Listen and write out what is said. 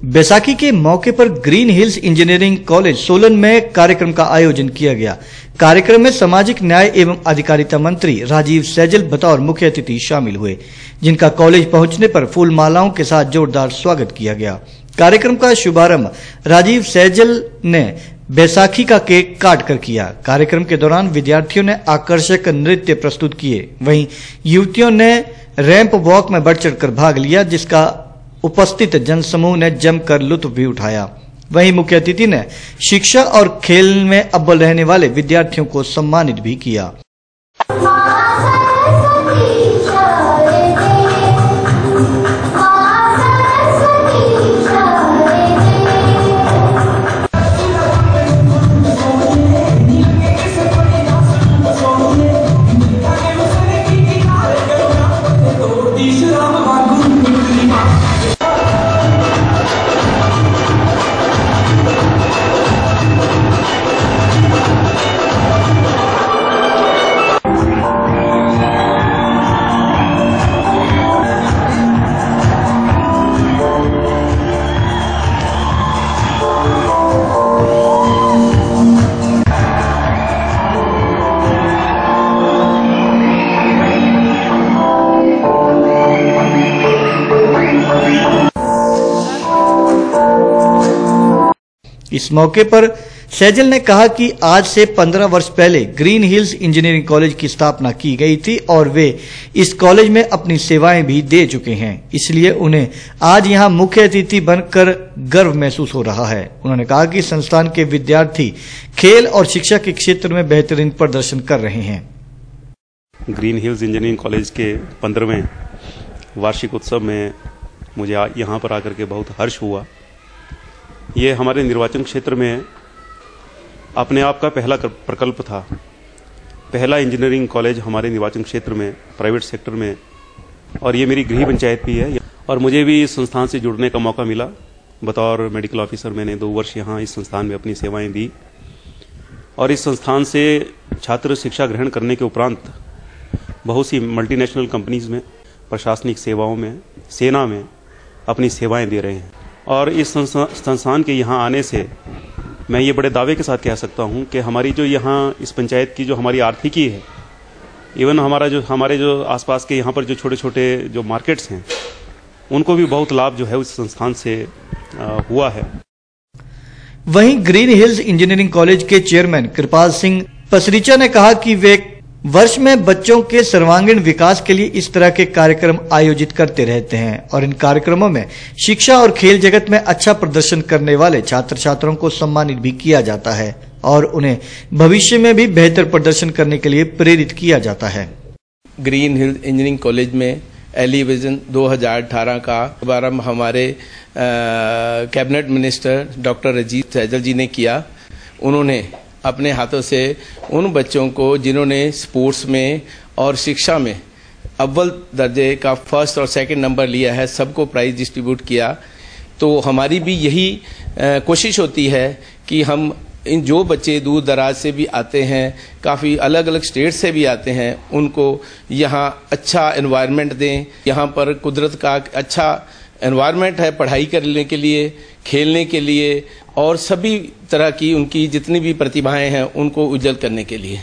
बैसाखी के मौके पर Green Hills Engineering College Solan में कार्यक्रम का आयोजन किया गया। कार्यक्रम में सामाजिक न्याय एवं अधिकारिता मंत्री राजीव सैजल बतौर मुख्य अतिथि शामिल हुए, जिनका कॉलेज पहुँचने पर फूल मालाओं के साथ जोरदार स्वागत किया गया। कार्यक्रम का शुभारंभ राजीव सैजल ने बैसाखी का केक काट कर किया। कार्यक्रम के दौरान विद्यार्थियों ने आकर्षक नृत्य प्रस्तुत किए। वहीं युवतियों ने रैंप वॉक में बढ़ चढ़कर भाग लिया, जिसका उपस्थित जनसमूह ने जमकर लुत्फ भी उठाया। वहीं मुख्य अतिथि ने शिक्षा और खेल में अव्वल रहने वाले विद्यार्थियों को सम्मानित भी किया। इस मौके पर सैजल ने कहा कि आज से 15 वर्ष पहले ग्रीन हिल्स इंजीनियरिंग कॉलेज की स्थापना की गई थी और वे इस कॉलेज में अपनी सेवाएँ भी दे चुके हैं। इसलिए उन्हें आज यहाँ मुख्य अतिथि बनकर गर्व महसूस हो रहा है। उन्होंने कहा कि संस्थान के विद्यार्थी खेल और शिक्षा के क्षेत्र में बेहतरीन प्रदर्शन कर रहे हैं। ग्रीन हिल्स इंजीनियरिंग कॉलेज के पंद्रहवें वार्षिक उत्सव में मुझे यहाँ पर आकर के बहुत हर्ष हुआ। ये हमारे निर्वाचन क्षेत्र में अपने आप का पहला प्रकल्प था। पहला इंजीनियरिंग कॉलेज हमारे निर्वाचन क्षेत्र में, प्राइवेट सेक्टर में, और ये मेरी गृह पंचायत भी है। और मुझे भी इस संस्थान से जुड़ने का मौका मिला। बतौर मेडिकल ऑफिसर मैंने दो वर्ष यहाँ इस संस्थान में अपनी सेवाएँ दी। और इस संस्थान से छात्र शिक्षा ग्रहण करने के उपरांत बहुत सी मल्टीनेशनल कंपनीज़ में, प्रशासनिक सेवाओं में, सेना में अपनी सेवाएँ दे रहे हैं। और इस संस्थान के यहाँ आने से मैं ये बड़े दावे के साथ कह सकता हूँ कि हमारी जो यहाँ इस पंचायत की जो हमारी आर्थिकी है इवन हमारा जो हमारे जो आसपास के यहाँ पर जो छोटे छोटे जो मार्केट्स हैं उनको भी बहुत लाभ जो है उस संस्थान से आ, हुआ है। वहीं ग्रीन हिल्स इंजीनियरिंग कॉलेज के चेयरमैन कृपाल सिंह पसरीचा ने कहा कि वे वर्ष में बच्चों के सर्वांगीण विकास के लिए इस तरह के कार्यक्रम आयोजित करते रहते हैं और इन कार्यक्रमों में शिक्षा और खेल जगत में अच्छा प्रदर्शन करने वाले छात्र छात्राओं को सम्मानित भी किया जाता है और उन्हें भविष्य में भी बेहतर प्रदर्शन करने के लिए प्रेरित किया जाता है। ग्रीन हिल इंजीनियरिंग कॉलेज में एलिविजन 2018 का शुभारंभ हमारे cabinet minister doctor Ajit Saizal ji ने किया। उन्होंने अपने हाथों से उन बच्चों को जिन्होंने स्पोर्ट्स में और शिक्षा में अव्वल दर्जे का फ़र्स्ट और सेकंड नंबर लिया है, सबको प्राइज डिस्ट्रीब्यूट किया। तो हमारी भी यही कोशिश होती है कि हम इन जो बच्चे दूर दराज से भी आते हैं, काफ़ी अलग अलग स्टेट से भी आते हैं, उनको यहाँ अच्छा एनवायरनमेंट दें, यहाँ पर कुदरत का अच्छा एनवायरनमेंट है पढ़ाई करने के लिए, खेलने के लिए, और सभी तरह की उनकी जितनी भी प्रतिभाएँ हैं, उनको उज्जवल करने के लिए।